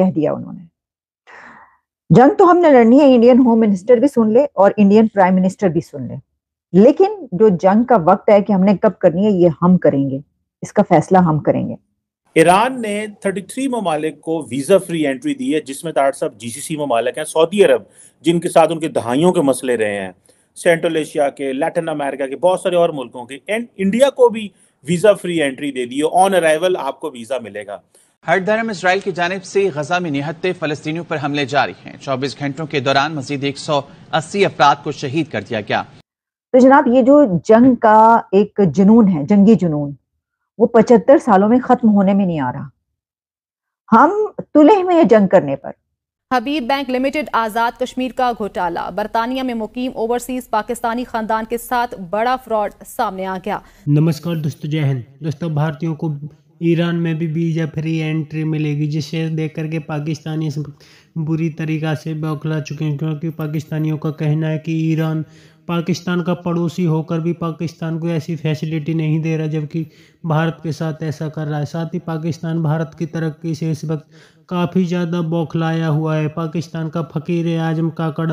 कह दिया उन्होंने। जंग तो हमने लड़नी है इंडियन होम मिनिस्टर भी सुन ले और इंडियन प्राइम मिनिस्टर भी सुन ले। लेकिन जो जंग का वक्त है कि हमने कब करनी है, ये हम करेंगे। इसका फैसला हम करेंगे। ईरान ने 33 ममालिक को वीज़ा फ्री एंट्री दी है, जिसमें तार साहब जीसीसी ममालिक हैं सऊदी अरब जिनके साथ उनके दहाइयों के मसले रहे हैं सेंट्रल एशिया के लैटिन अमेरिका के, बहुत सारे और मुल्कों के। एंड इंडिया को भी वीज़ा फ्री एंट्री दे दी है। ऑन अराइवल आपको वीज़ा मिलेगा। हर धर्म इसराइल की जानब से गजा में निहत्ते फलस्तीनियों पर हमले जारी हैं। चौबीस घंटों के दौरान मजीद एक सौ अस्सी अफराद को शहीद कर दिया गया। तो जनाब ये जो जंग का एक जुनून है जंगी जुनून वो पचहत्तर सालों में खत्म होने में नहीं आ रहा। हम तुले में जंग करने पर। हबीब बैंक लिमिटेड आज़ाद कश्मीर का घोटाला। बरतानिया में मुकीम ओवरसीज पाकिस्तानी खानदान के साथ बड़ा फ्रॉड सामने आ गया। नमस्कार दोस्तों जय हिंद। दोस्तों भारतीयों को ईरान में भी वीज़ा फ्री एंट्री मिलेगी, जिसे देख करके पाकिस्तानी बुरी तरीक़ा से बौखला चुके हैं, क्योंकि पाकिस्तानियों का कहना है कि ईरान पाकिस्तान का पड़ोसी होकर भी पाकिस्तान को ऐसी फैसिलिटी नहीं दे रहा, जबकि भारत के साथ ऐसा कर रहा है। साथ ही पाकिस्तान भारत की तरक्की से इस वक्त काफ़ी ज़्यादा बौखलाया हुआ है। पाकिस्तान का फ़कीर आज़म काकड़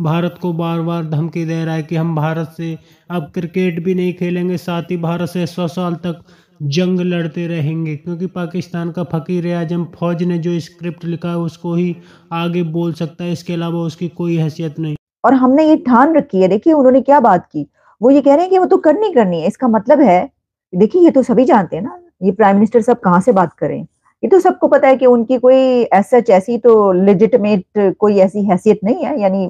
भारत को बार बार धमकी दे रहा है कि हम भारत से अब क्रिकेट भी नहीं खेलेंगे, साथ ही भारत से सौ साल तक जंग लड़ते रहेंगे, क्योंकि पाकिस्तान का फ़कीर आज़म फ़ौज ने जो स्क्रिप्ट लिखा है, उसको ही आगे बोल सकता है, इसके अलावा उसकी कोई हैसियत नहीं। और हमने ये ठान रखी है, देखिए उन्होंने क्या बात की। वो ये कह रहे हैं कि वो तो करनी करनी है, इसका मतलब है, देखिए ये तो सभी जानते हैं ना, ये प्राइम मिनिस्टर सब कहाँ से बात करें? ये तो सबको पता है कि उनकी कोई ऐसा ऐसी तो लेजिटमेट कोई ऐसी हैसियत नहीं है, यानी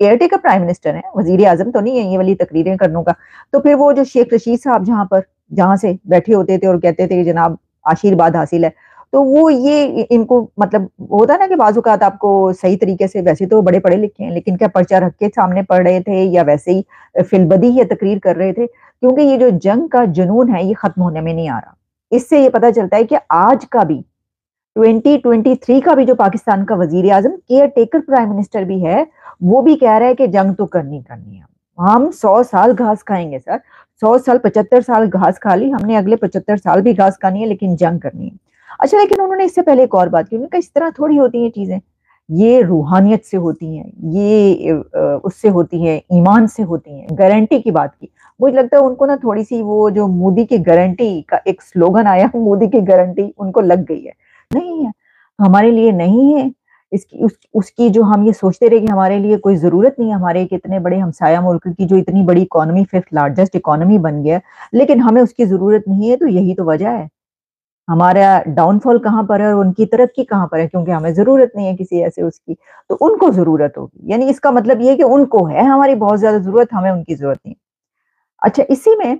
केयर टेकर प्राइम मिनिस्टर है वज़ीर आज़म तो नहीं है ये वाली तकरीरें करने का। तो फिर वो जो शेख रशीद साहब जहाँ पर जहाँ से बैठे होते थे और कहते थे कि जनाब, आशीर्वाद हासिल है। तो वो ये इनको मतलब होता ना कि बाजुकात आपको सही तरीके से वैसे तो बड़े पढ़े लिखे हैं, लेकिन क्या पर्चा रख के सामने पढ़ रहे थे या वैसे ही फिलबदी ही, तकरीर कर रहे थे? क्योंकि ये जो जंग का जुनून है, ये खत्म होने में नहीं आ रहा। इससे ये पता चलता है कि आज का भी 2023 का भी जो पाकिस्तान का वज़ीर आज़म केयर टेकर प्राइम मिनिस्टर भी है, वो भी कह रहा है कि जंग तो करनी करनी है। हम सौ साल घास खाएँगे, सर। सौ साल, पचहत्तर साल घास खा ली, हमने अगले पचहत्तर साल भी घास खानी है, लेकिन जंग करनी है। अच्छा लेकिन उन्होंने इससे पहले एक और बात की उन्होंने कहा इस तरह थोड़ी होती हैं चीज़ें। ये रूहानियत से होती हैं, ये उससे होती है, ईमान से होती हैं, गारंटी की बात की। मुझे लगता है उनको ना थोड़ी सी वो जो मोदी की गारंटी का एक स्लोगन आया, मोदी की गारंटी, उनको लग गई है। नहीं है, हमारे लिए नहीं है इसकी उस, उसकी जो हम ये सोचते रहे कि हमारे लिए कोई ज़रूरत नहीं है हमारे इतने बड़े हमसाया मुल्क की जो इतनी बड़ी इकोनॉमी फिफ्थ लार्जेस्ट इकोनॉमी बन गया लेकिन हमें उसकी ज़रूरत नहीं है तो यही तो वजह है। हमारा डाउनफॉल कहाँ पर है और उनकी तरक्की कहाँ पर है क्योंकि हमें ज़रूरत नहीं है किसी ऐसे उसकी तो उनको ज़रूरत होगी। यानी इसका मतलब ये कि उनको है हमारी बहुत ज़्यादा ज़रूरत हमें उनकी ज़रूरत नहीं। अच्छा इसी में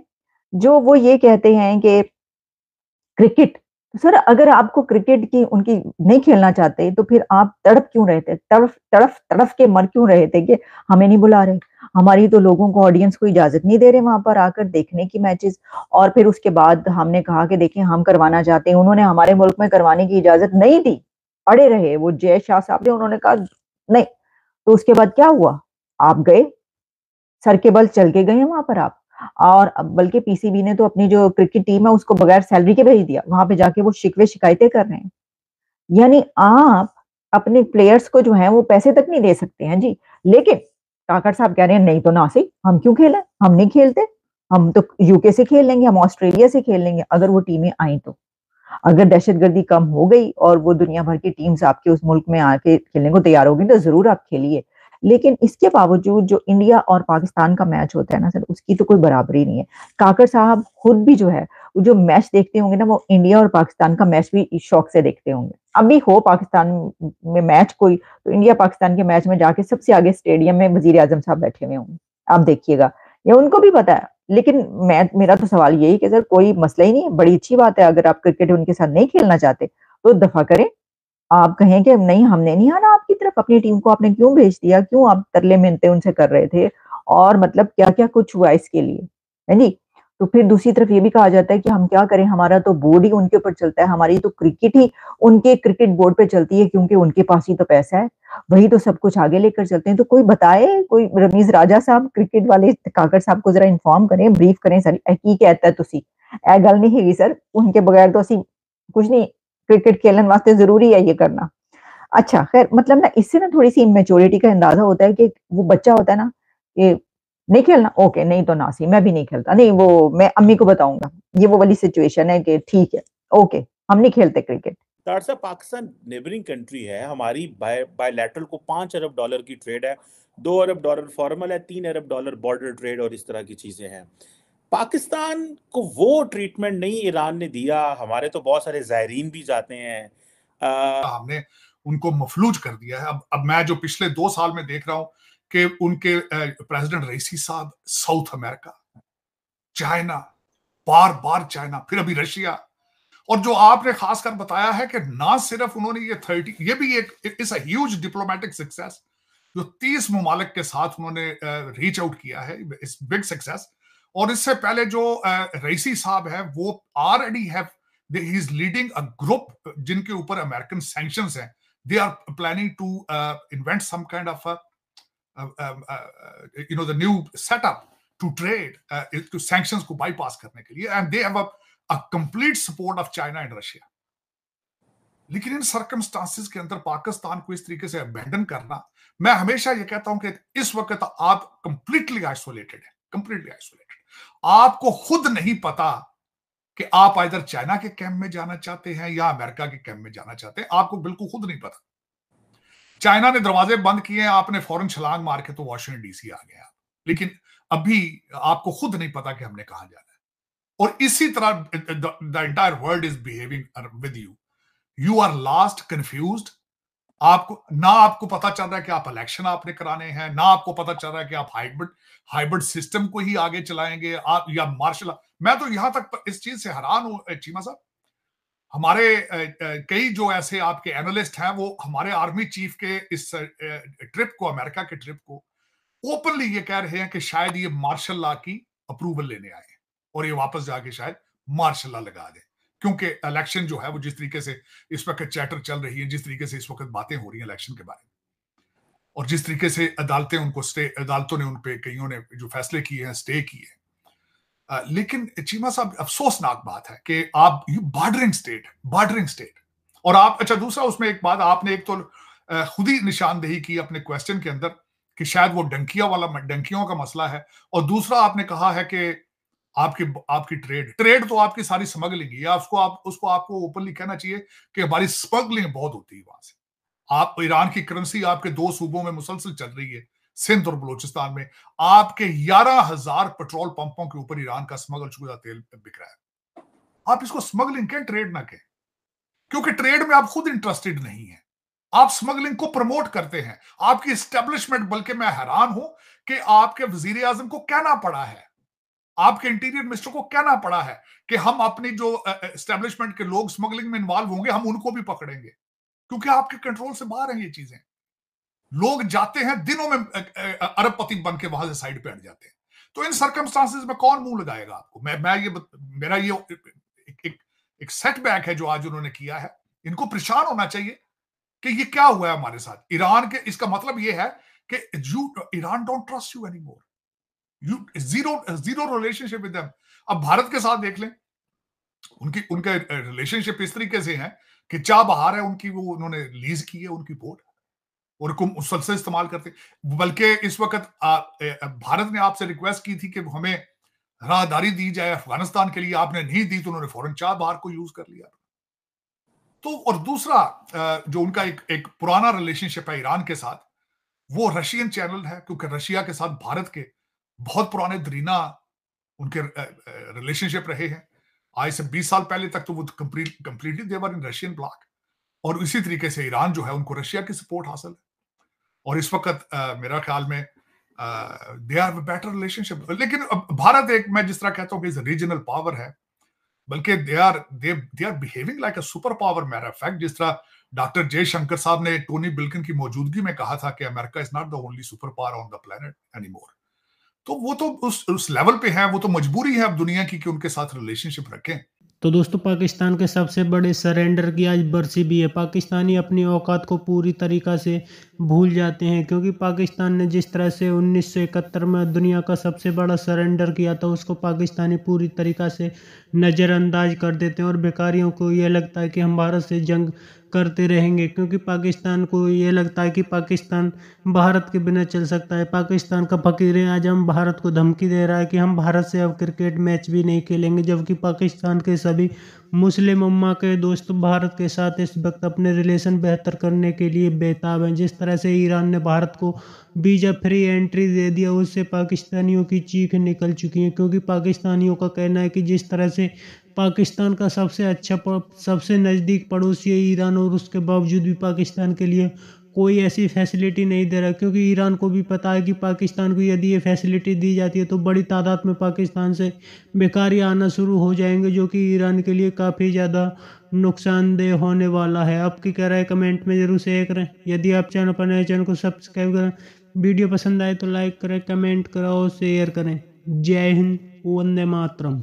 जो वो ये कहते हैं कि क्रिकेट सर, अगर आपको क्रिकेट की, उनकी नहीं खेलना चाहते तो फिर आप तड़प क्यों रहे थे? तड़फ तड़फ तड़फ के मर क्यों रहे थे कि हमें नहीं बुला रहे? हमारी तो लोगों को ऑडियंस को इजाज़त नहीं दे रहे वहाँ पर आकर देखने की मैचेस और फिर उसके बाद हमने कहा कि देखिए हम करवाना चाहते हैं। उन्होंने हमारे मुल्क में करवाने की इजाज़त नहीं दी। अड़े रहे, वो जय शाह साहब ने उन्होंने कहा, नहीं। तो उसके बाद क्या हुआ? आप गए? सर के बल चल के गए वहाँ पर आप? और बल्कि पीसीबी ने तो अपनी जो क्रिकेट टीम है, उसको बगैर सैलरी के भेज दिया। वहाँ पे जाके वो शिकवे शिकायतें कर रहे हैं। यानी आप अपने प्लेयर्स को जो है, वो पैसे तक नहीं दे सकते हैं, जी। लेकिन काकड़ साहब कह रहे हैं, नहीं तो ना सही हम क्यों खेलें? हम नहीं खेलते। हम तो यूके से खेल लेंगे, हम ऑस्ट्रेलिया से खेल लेंगे, अगर वो टीमें आई तो। अगर दहशतगर्दी कम हो गई और वो दुनिया भर की टीम्स आपके उस मुल्क में आके खेलने को तैयार होगी तो ज़रूर आप खेलिए। लेकिन इसके बावजूद जो इंडिया और पाकिस्तान का मैच होता है ना सर, उसकी तो कोई बराबरी नहीं है। काकर साहब खुद भी जो है, जो मैच देखते होंगे ना, वो इंडिया और पाकिस्तान का मैच भी शौक से देखते होंगे। अभी हो पाकिस्तान में मैच कोई तो इंडिया पाकिस्तान के मैच में जाके सबसे आगे स्टेडियम में वज़ीर आज़म साहब बैठे हुए होंगे। आप देखिएगा। या उनको भी पता है, लेकिन मैं, मेरा तो सवाल यही कि सर, कोई मसला ही नहीं है। बड़ी अच्छी बात है, अगर आप क्रिकेट उनके साथ नहीं खेलना चाहते तो दफ़ा करें। आप कहें कि नहीं, हमने नहीं आना आपकी अपनी टीम को आपने क्यों भेज दिया? क्यों आप तरले मिलते उनसे कर रहे थे? और मतलब क्या क्या कुछ हुआ इसके लिए? है नी? तो फिर दूसरी तरफ़ ये भी कहा जाता है कि हम क्या करें? हमारा तो बोर्ड ही उनके ऊपर चलता है। हमारी तो क्रिकेट ही उनके क्रिकेट बोर्ड पे चलती है क्योंकि उनके पास ही तो पैसा है। वही तो सब कुछ आगे लेकर चलते हैं। तो कोई बताए? कोई रमीज राजा साहब क्रिकेट वाले काकर साहब को जरा इन्फॉर्म करें ब्रीफ करें सर। की कहता है तुसी? ए गल नहीं है सर उनके बगैर तो असी कुछ नहीं। क्रिकेट खेलने वास्ते ज़रूरी है ये करना। अच्छा खैर मतलब ना इससे ना थोड़ी सी इमेच्योरिटी का अंदाज़ा होता है कि वो बच्चा होता है ना ये नहीं खेलना ओके नहीं तो नासी मैं भी नहीं खेलता। नहीं वो मैं अम्मी को बताऊँगा ये वो वाली सिचुएशन है कि ठीक है ओके हम नहीं खेलते क्रिकेट साहब पाकिस्तान नेबरिंग कंट्री है हमारी बायलैटरल को पाँच अरब डॉलर की ट्रेड है दो अरब डॉलर फॉर्मल है तीन अरब डॉलर बॉर्डर ट्रेड और इस तरह की चीज़ें हैं। पाकिस्तान को वो ट्रीटमेंट नहीं ईरान ने दिया हमारे तो बहुत सारे जायरीन भी जाते हैं। आ... हमने उनको मफलूज कर दिया है। अब अब मैं जो पिछले दो साल में देख रहा हूँ कि उनके प्रेसिडेंट रईसी साहब साउथ अमेरिका, चाइना बार बार चाइना, फिर अभी रशिया। और जो आपने खासकर बताया है कि ना सिर्फ़ उन्होंने ये थर्टी, ये भी एक इट्स ह्यूज डिप्लोमेटिक सक्सेस जो तीस ममालिक के साथ उन्होंने रीच आउट किया है, इस बिग सक्सेस और इससे पहले जो रईसी साहब है, वो already have he is leading a group जिनके ऊपर अमेरिकन सैंक्शन हैं। They are planning to invent some kind of you know the new setup to trade to sanctions को बाईपास करने के लिए and they have a complete support of China and Russia लेकिन in circumstances के अंदर पाकिस्तान को इस तरीके से अबेंडन करना, मैं हमेशा ये कहता हूँ कि इस वक्त आप कंप्लीटली आइसोलेटेड है कंप्लीटली आइसोलेटेड आपको खुद नहीं पता कि आप इधर चाइना के कैंप में जाना चाहते हैं या अमेरिका के कैंप में जाना चाहते हैं, आपको बिल्कुल खुद नहीं पता। चाइना ने दरवाजे बंद किए, आपने फ़ौरन छलांग मार के तो वॉशिंगटन डीसी आ गया लेकिन अभी आपको खुद नहीं पता कि हमने कहा जाना है। और इसी तरह the entire world is behaving with you you are last confused आपको, ना आपको पता चल रहा है कि आप इलेक्शन आपने कराने हैं, ना आपको पता चल रहा है कि आप हाइब्रिड हाइब्रिड सिस्टम को ही आगे चलाएँगे, आप, या मार्शल मैं तो यहाँ तक इस चीज़ से हैरान हूँ चीमा साहब। हमारे कई जो ऐसे आपके एनालिस्ट हैं, वो हमारे आर्मी चीफ के इस ट्रिप को अमेरिका के ट्रिप को ओपनली ये कह रहे हैं कि शायद ये मार्शल लॉ की अप्रूवल लेने आए और ये वापस जाके शायद मार्शल लॉ लगा दें। क्योंकि इलेक्शन जो है वो जिस तरीके से इस वक्त चैटर चल रही है, जिस तरीके से इस वक्त बातें हो रही हैं इलेक्शन के बारे में। और जिस तरीके से अदालतें उनको स्टे अदालतों ने उन पर कईयों ने जो फैसले किए हैं स्टे किए हैं। लेकिन चीमा साहब, अफसोसनाक बात है कि आप, you bordering state bordering state और आप अच्छा दूसरा उसमें एक बात, आपने एक तो खुद ही निशानदेही की अपने क्वेश्चन के अंदर कि शायद वो डंकिया वाला, डंकियों का मसला है। और दूसरा आपने कहा है कि आपकी आपकी ट्रेड ट्रेड तो आपकी सारी स्मगलिंग है उसको आप, उसको आपको ओपनली कहना चाहिए कि हमारी स्मगलिंग बहुत होती है वहाँ से। आप, ईरान की करेंसी आपके दो सूबों में मुसलसल चल रही है, सिंध और बलोचिस्तान में। आपके ग्यारह हज़ार पेट्रोल पंपों के ऊपर ईरान का स्मगल शुदा तेल बिक रहा है। आप इसको स्मगलिंग कहें ट्रेड ना कहें। क्योंकि ट्रेड में आप खुद इंटरेस्टेड नहीं है। आप स्मगलिंग को प्रमोट करते हैं। आपकी स्टेब्लिशमेंट बल्कि मैं हैरान हूँ कि आपके वज़ीर आज़म को कहना पड़ा है। आपके इंटीरियर मिनिस्टर को कहना पड़ा है कि हम अपनी जो एस्टेब्लिशमेंट के लोग स्मगलिंग में इन्वॉल्व होंगे हम उनको भी पकड़ेंगे। क्योंकि आपके कंट्रोल से बाहर हैं ये चीज़ें। लोग जाते हैं दिनों में अरबपति बन के वहाँ से साइड पे हट जाते हैं। तो इन सर्कमस्टांसिस में कौन मुँह लगाएगा आपको? मैं मैं ये मेरा ये एक, एक, एक सेटबैक है जो आज उन्होंने किया है। इनको परेशान होना चाहिए कि ये क्या हुआ है हमारे साथ? ईरान के इसका मतलब ये है कि you Iran don't trust you any more zero zero relationship with अब भारत के साथ देख लें, उनकी, उनका रिलेशनशिप इस तरीके से है कि चाह बहार है, उनकी वो, उन्होंने लीज की है, उनकी बोट और मुसलसल इस्तेमाल करते, बल्कि इस वक्त भारत ने आपसे रिक्वेस्ट की थी कि हमें राहदारी दी जाए अफ़गानिस्तान के लिए, आपने नहीं दी तो उन्होंने फ़ौरन चाह बहार को यूज़ कर लिया। तो और दूसरा जो उनका एक एक पुराना रिलेशनशिप है ईरान के साथ, वो रशियन चैनल है, क्योंकि रशिया के साथ भारत के बहुत पुराने दरीना उनके रिलेशनशिप रहे हैं। आज से 20 साल पहले तक तो वो completely they were in Russian bloc और इसी तरीके से ईरान जो है उनको रशिया की सपोर्ट हासिल है। और इस वक्त मेरा ख्याल में दे आर बेटर रिलेशनशिप लेकिन भारत एक, मैं जिस तरह कहता हूँ रीजनल पावर है, बल्कि they are they they are behaving like a super power mere fact जिस तरह डॉक्टर जयशंकर साहब ने टोनी बिल्किन की मौजूदगी में कहा था कि America is not the only super power on the planet any more तो वो तो उस उस लेवल पे है, वो तो मजबूरी है अब दुनिया की कि उनके साथ रिलेशनशिप रखें। तो दोस्तों, पाकिस्तान के सबसे बड़े सरेंडर की आज बरसी भी है। पाकिस्तानी अपनी औकात को पूरी तरीक़ा से भूल जाते हैं, क्योंकि पाकिस्तान ने जिस तरह से 1971 में दुनिया का सबसे बड़ा सरेंडर किया था, उसको पाकिस्तानी पूरी तरीक़ा से नज़रअंदाज कर देते हैं। और बेकारियों को यह लगता है कि हम भारत से जंग करते रहेंगे, क्योंकि पाकिस्तान को ये लगता है कि पाकिस्तान भारत के बिना चल सकता है। पाकिस्तान का फकीर आज हम भारत को धमकी दे रहा है कि हम भारत से अब क्रिकेट मैच भी नहीं खेलेंगे, जबकि पाकिस्तान के सभी मुस्लिम अम्मा के दोस्त भारत के साथ इस वक्त अपने रिलेशन बेहतर करने के लिए बेताब हैं। जिस तरह से ईरान ने भारत को वीज़ा फ्री एंट्री दे दिया, उससे पाकिस्तानियों की चीख निकल चुकी है। क्योंकि पाकिस्तानियों का कहना है कि जिस तरह से पाकिस्तान का सबसे अच्छा सबसे नज़दीक पड़ोसी है ईरान और उसके बावजूद भी पाकिस्तान के लिए कोई ऐसी फैसिलिटी नहीं दे रहा, क्योंकि ईरान को भी पता है कि पाकिस्तान को यदि ये फैसिलिटी दी जाती है तो बड़ी तादाद में पाकिस्तान से बेकारी आना शुरू हो जाएँगे, जो कि ईरान के लिए काफ़ी ज़्यादा नुकसानदेह होने वाला है। आपकी रहा है कमेंट में ज़रूर शेयर करें यदि आप चैनल पर नए चैनल को सब्सक्राइब करें, वीडियो पसंद आए तो लाइक करें, कमेंट करें शेयर करें। जय हिंद, वंदे मातरम।